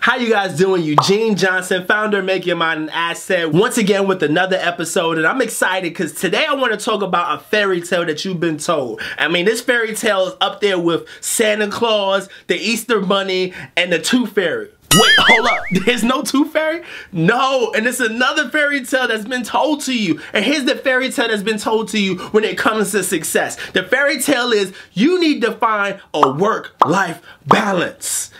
How you guys doing? Eugene Johnson, founder Make Your Mind an Asset, once again with another episode. And I'm excited because today I want to talk about a fairy tale that you've been told. I mean, this fairy tale is up there with Santa Claus, the Easter Bunny, and the Tooth Fairy. Wait, hold up. There's no tooth fairy? No, and it's another fairy tale that's been told to you. And here's the fairy tale that's been told to you when it comes to success. The fairy tale is you need to find a work-life balance.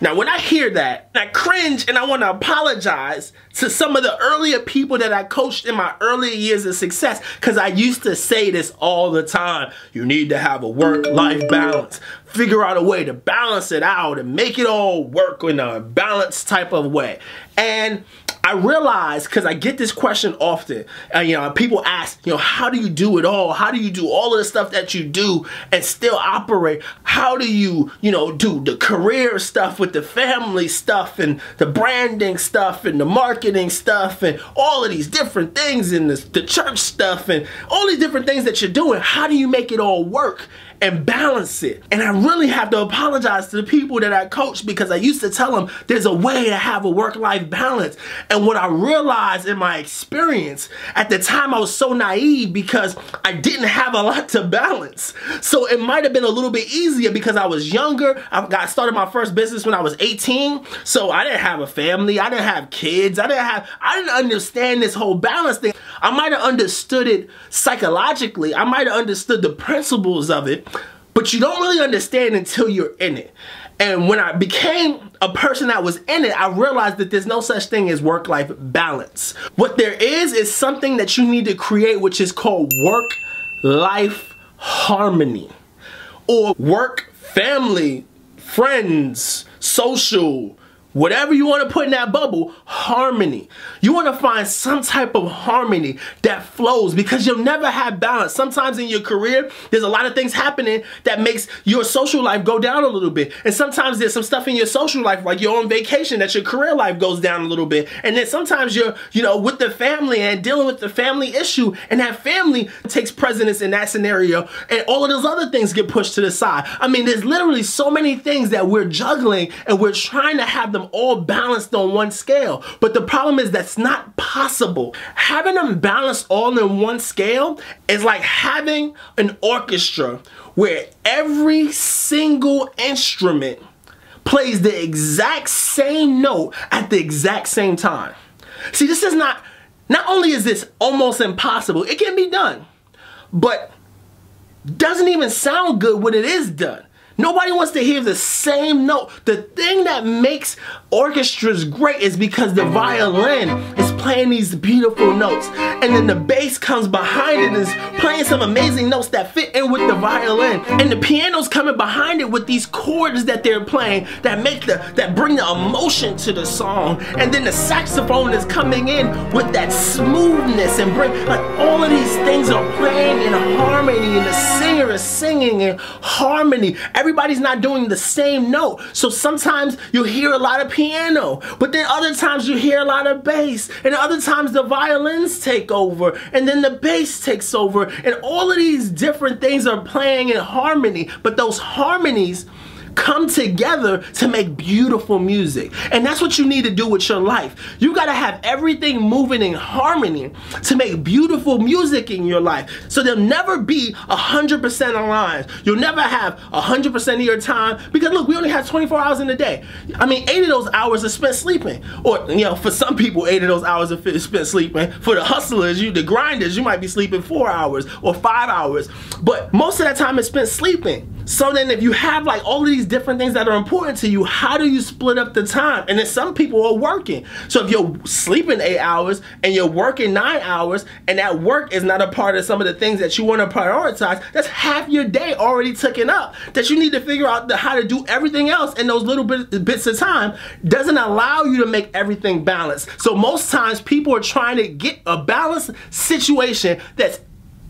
Now, when I hear that, I cringe and I want to apologize to some of the earlier people that I coached in my earlier years of success because I used to say this all the time. You need to have a work-life balance. Figure out a way to balance it out and make it all work in a balanced type of way. And I realize because I get this question often. Uh, you know, people ask, you know, how do you do it all? How do you do all of the stuff that you do and still operate? How do you, you know, do the career stuff with the family stuff and the branding stuff and the marketing stuff and all of these different things and the, the church stuff and all these different things that you're doing? How do you make it all work? And balance it. And I really have to apologize to the people that I coach because I used to tell them there's a way to have a work-life balance. And what I realized in my experience, at the time I was so naive because I didn't have a lot to balance. So it might have been a little bit easier because I was younger. I got started my first business when I was 18. So I didn't have a family. I didn't have kids. I didn't have, I didn't understand this whole balance thing. I might have understood it psychologically. I might have understood the principles of it, but you don't really understand until you're in it. And when I became a person that was in it, I realized that there's no such thing as work-life balance. What there is is something that you need to create which is called work-life harmony or work, family, friends, social, whatever you want to put in that bubble, harmony. You want to find some type of harmony that flows because you'll never have balance. Sometimes in your career, there's a lot of things happening that makes your social life go down a little bit. And sometimes there's some stuff in your social life, like you're on vacation, that your career life goes down a little bit. And then sometimes you're, you know, with the family and dealing with the family issue, and that family takes precedence in that scenario, and all of those other things get pushed to the side. I mean, there's literally so many things that we're juggling and we're trying to have them all balanced on one scale. But the problem is that's not possible. Having them balanced all in one scale is like having an orchestra where every single instrument plays the exact same note at the exact same time. See, this is not, not only is this almost impossible, it can be done, but doesn't even sound good when it is done. Nobody wants to hear the same note. The thing that makes orchestras great is because the violin is playing these beautiful notes. And then the bass comes behind it and is playing some amazing notes that fit in with the violin. And the piano's coming behind it with these chords that they're playing that make the that bring the emotion to the song. And then the saxophone is coming in with that smoothness and bring like all of these things are playing in harmony and the singer is singing in harmony. Everybody's not doing the same note. So sometimes you hear a lot of piano, but then other times you hear a lot of bass, and other times the violins take over, and then the bass takes over, and all of these different things are playing in harmony, but those harmonies come together to make beautiful music. And that's what you need to do with your life. You gotta have everything moving in harmony to make beautiful music in your life. So they'll never be 100% aligned. You'll never have 100% of your time because look, we only have 24 hours in a day. I mean, eight of those hours are spent sleeping. Or, you know, for some people, eight of those hours are spent sleeping. For the hustlers, you, the grinders, you might be sleeping four hours or five hours. But most of that time is spent sleeping. So then if you have like all of these different things that are important to you, how do you split up the time? And then some people are working. So if you're sleeping eight hours and you're working nine hours and that work is not a part of some of the things that you want to prioritize, that's half your day already taken up that you need to figure out the, how to do everything else in those little bit, bits of time doesn't allow you to make everything balanced. So most times people are trying to get a balanced situation that's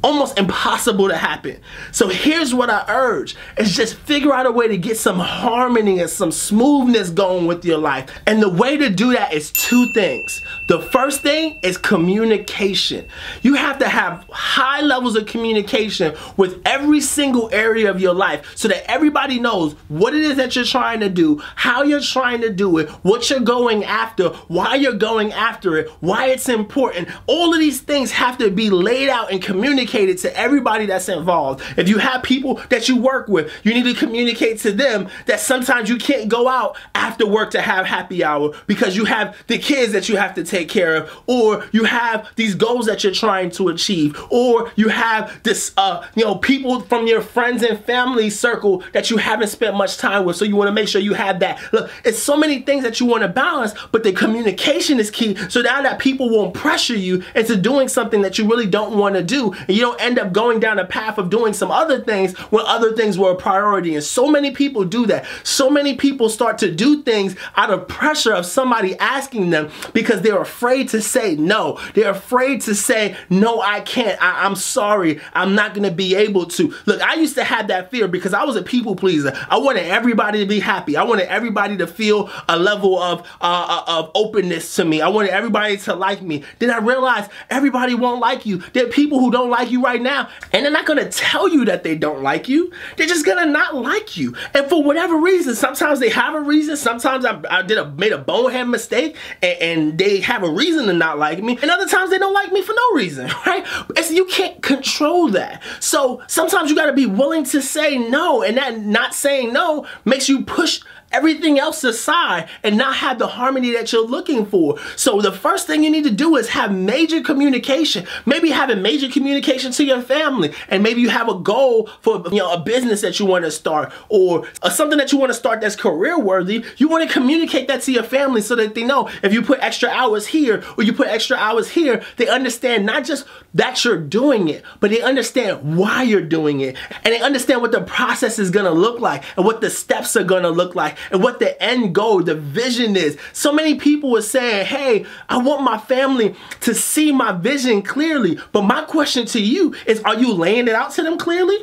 almost impossible to happen. So here's what I urge is just figure out a way to get some harmony and some smoothness going with your life. And the way to do that is two things. The first thing is communication. You have to have high levels of communication with every single area of your life so that everybody knows what it is that you're trying to do, how you're trying to do it, what you're going after, why you're going after it, why it's important. All of these things have to be laid out and communicated communicated to everybody that's involved. If you have people that you work with, you need to communicate to them that sometimes you can't go out after work to have happy hour because you have the kids that you have to take care of, or you have these goals that you're trying to achieve, or you have this, uh, you know, people from your friends and family circle that you haven't spent much time with. So you want to make sure you have that. Look, it's so many things that you want to balance, but the communication is key. So now that people won't pressure you into doing something that you really don't want to do, and you don't end up going down a path of doing some other things when other things were a priority. And so many people do that. So many people start to do things out of pressure of somebody asking them because they're afraid to say no. They're afraid to say, no, I can't. I- am sorry. I'm not going to be able to. Look, I used to have that fear because I was a people pleaser. I wanted everybody to be happy. I wanted everybody to feel a level of, uh, uh of openness to me. I wanted everybody to like me. Then I realized everybody won't like you. There are people who don't like like you right now. And they're not gonna tell you that they don't like you. They're just gonna not like you. And for whatever reason, sometimes they have a reason. Sometimes I, I did a made a bonehead mistake and, and, they have a reason to not like me. And other times they don't like me for no reason, right? It's, you can't control that. So sometimes you gotta be willing to say no. And that not saying no makes you push everything else aside and not have the harmony that you're looking for. So the first thing you need to do is have major communication. Maybe have a major communication to your family and maybe you have a goal for you know a business that you want to start or, or something that you want to start that's career worthy. You want to communicate that to your family so that they know if you put extra hours here or you put extra hours here, they understand not just that you're doing it, but they understand why you're doing it and they understand what the process is going to look like and what the steps are going to look like and what the end goal, the vision is. So many people are saying, hey, I want my family to see my vision clearly. But my question to you is, are you laying it out to them clearly?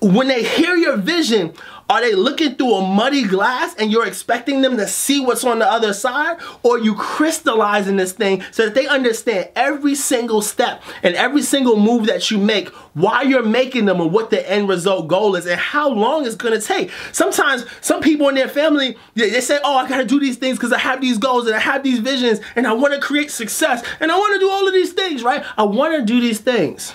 When they hear your vision, are they looking through a muddy glass and you're expecting them to see what's on the other side? Or you crystallizing this thing so that they understand every single step and every single move that you make, why you're making them and what the end result goal is and how long it's gonna take. Sometimes some people in their family, they say, oh, I gotta do these things because I have these goals and I have these visions and I wanna create success and I wanna do all of these things, right? I wanna do these things.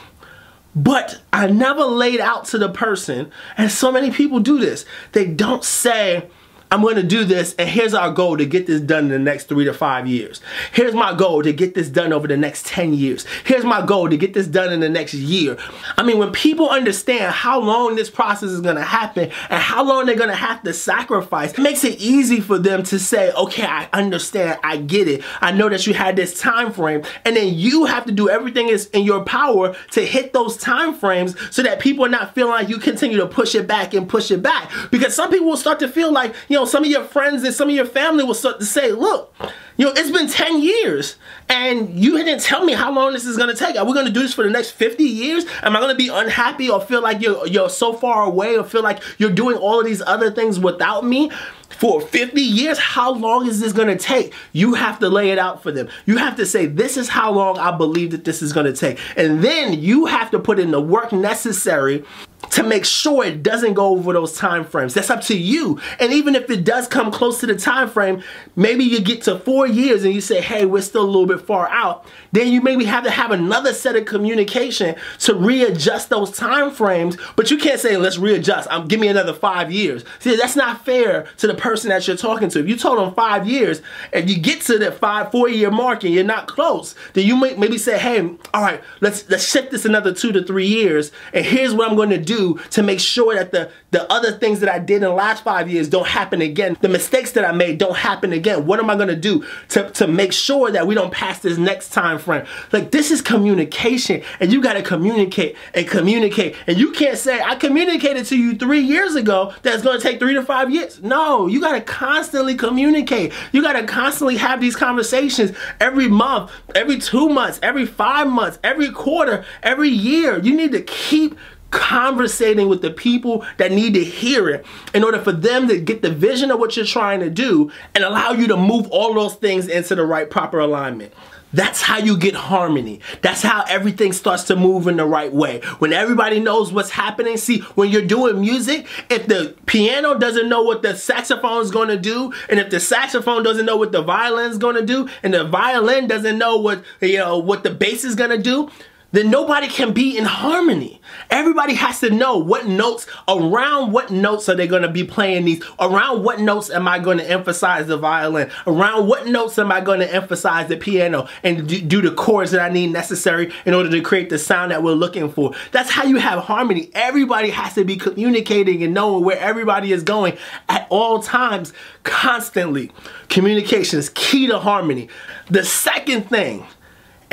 But I never laid out to the person, and so many people do this. They don't say, I'm going to do this, and here's our goal to get this done in the next three to five years. Here's my goal to get this done over the next 10 years. Here's my goal to get this done in the next year. I mean, when people understand how long this process is going to happen and how long they're going to have to sacrifice, it makes it easy for them to say, okay, I understand, I get it. I know that you had this time frame, and then you have to do everything is in your power to hit those time frames so that people are not feeling like you continue to push it back and push it back. Because some people will start to feel like, you know, know, some of your friends and some of your family will start to say, look, you know, it's been 10 years and you didn't tell me how long this is gonna take. Are we gonna do this for the next 50 years? Am I gonna be unhappy or feel like you're, you're so far away or feel like you're doing all of these other things without me? For 50 years, how long is this gonna take? You have to lay it out for them. You have to say, this is how long I believe that this is gonna take. And then you have to put in the work necessary to make sure it doesn't go over those time frames. That's up to you. And even if it does come close to the time frame, maybe you get to four years and you say, hey, we're still a little bit far out. Then you maybe have to have another set of communication to readjust those time frames. But you can't say, let's readjust. Um, give me another five years. See, that's not fair to the person that you're talking to. If you told them five years, if you get to that five, four year mark and you're not close, then you might maybe say, hey, all right, let's let's shift this another two to three years. And here's what I'm going to do to make sure that the, the other things that I did in the last five years don't happen again? The mistakes that I made don't happen again. What am I gonna do to, to make sure that we don't pass this next time frame? Like this is communication and you gotta communicate and communicate. And you can't say, I communicated to you three years ago that's gonna take three to five years. No, you gotta constantly communicate. You gotta constantly have these conversations every month, every two months, every five months, every quarter, every year. You need to keep conversating with the people that need to hear it in order for them to get the vision of what you're trying to do and allow you to move all those things into the right proper alignment. That's how you get harmony. That's how everything starts to move in the right way. When everybody knows what's happening, see, when you're doing music, if the piano doesn't know what the saxophone is going to do, and if the saxophone doesn't know what the violin is going to do, and the violin doesn't know what, you know, what the bass is going to do, then nobody can be in harmony. Everybody has to know what notes, around what notes are they gonna be playing these, around what notes am I gonna emphasize the violin, around what notes am I gonna emphasize the piano, and do the chords that I need necessary in order to create the sound that we're looking for. That's how you have harmony. Everybody has to be communicating and knowing where everybody is going at all times, constantly. Communication is key to harmony. The second thing,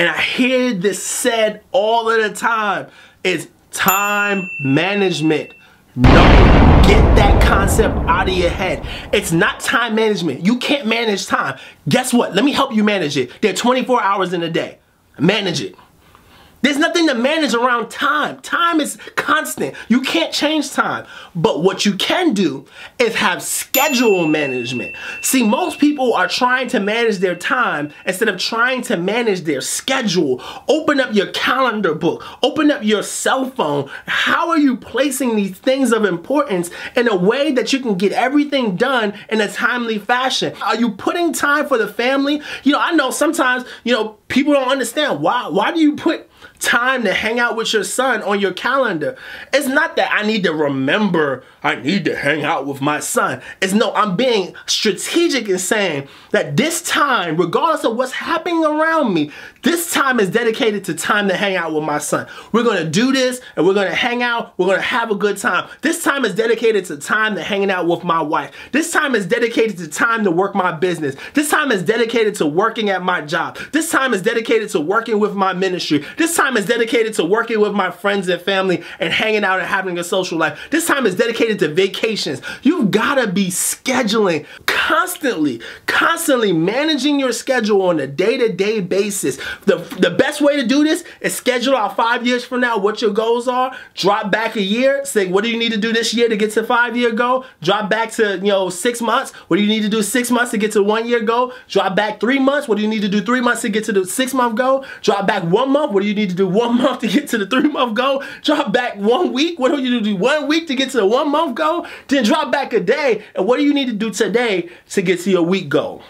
and I hear this said all of the time, is time management. No, get that concept out of your head. It's not time management. You can't manage time. Guess what? Let me help you manage it. There are 24 hours in a day. Manage it. There's nothing to manage around time. Time is constant. You can't change time. But what you can do is have schedule management. See, most people are trying to manage their time instead of trying to manage their schedule. Open up your calendar book. Open up your cell phone. How are you placing these things of importance in a way that you can get everything done in a timely fashion? Are you putting time for the family? You know, I know sometimes, you know, people don't understand why why do you put time to hang out with your son on your calendar. It's not that I need to remember I need to hang out with my son. It's no, I'm being strategic in saying that this time, regardless of what's happening around me, this time is dedicated to time to hang out with my son. We're gonna do this and we're gonna hang out, we're gonna have a good time. This time is dedicated to time to hanging out with my wife. This time is dedicated to time to work my business. This time is dedicated to working at my job. This time is dedicated to working with my ministry. This time is dedicated to working with my friends and family and hanging out and having a social life. This time is dedicated to vacations. You've gotta be scheduling constantly, constantly managing your schedule on a day-to-day basis. The, the best way to do this is schedule out five years from now what your goals are, drop back a year, say what do you need to do this year to get to five-year goal, drop back to, you know, six months, what do you need to do six months to get to one-year goal, drop back three months, what do you need to do three months to get to the six-month goal, drop back one month, what do you need to do one month to get to the three-month goal, drop back one week, what do you need to Do one week to get to the one-month goal, then drop back a day, and what do you need to do today to get to your week goal?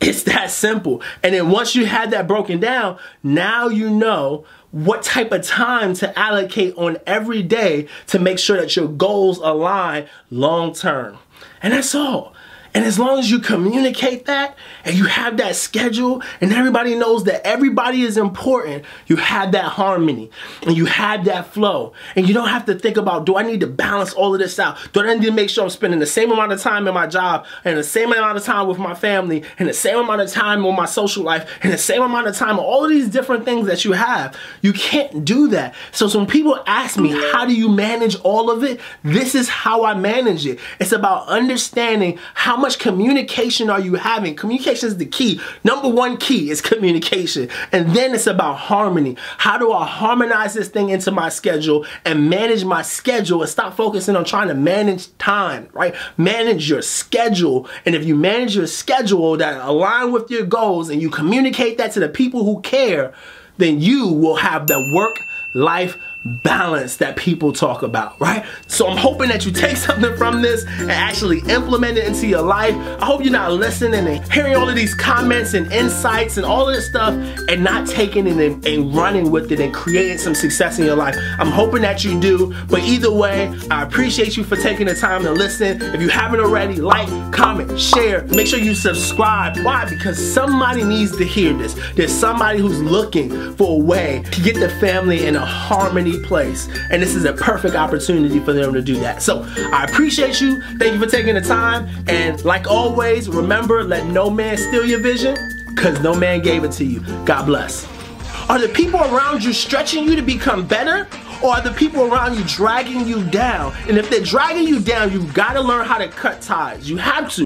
It's that simple. And then once you have that broken down, now you know what type of time to allocate on every day to make sure that your goals align long term. And that's all. And as long as you communicate that and you have that schedule and everybody knows that everybody is important, you have that harmony and you have that flow. And you don't have to think about, do I need to balance all of this out? Do I need to make sure I'm spending the same amount of time in my job and the same amount of time with my family and the same amount of time on my social life and the same amount of time on all of these different things that you have? You can't do that. So, when people ask me, how do you manage all of it? This is how I manage it. It's about understanding how much communication are you having? Communication is the key. Number one key is communication. And then it's about harmony. How do I harmonize this thing into my schedule and manage my schedule and stop focusing on trying to manage time, right? Manage your schedule. And if you manage your schedule that align with your goals and you communicate that to the people who care, then you will have the work life balance that people talk about, right? So I'm hoping that you take something from this and actually implement it into your life. I hope you're not listening and hearing all of these comments and insights and all of this stuff and not taking it and, and running with it and creating some success in your life. I'm hoping that you do, but either way, I appreciate you for taking the time to listen. If you haven't already, like, comment, share, make sure you subscribe. Why? Because somebody needs to hear this. There's somebody who's looking for a way to get the family in a harmony place. And this is a perfect opportunity for them to do that. So I appreciate you. Thank you for taking the time. And like always, remember, let no man steal your vision because no man gave it to you. God bless. Are the people around you stretching you to become better? Or are the people around you dragging you down? And if they're dragging you down, you've got to learn how to cut ties. You have to.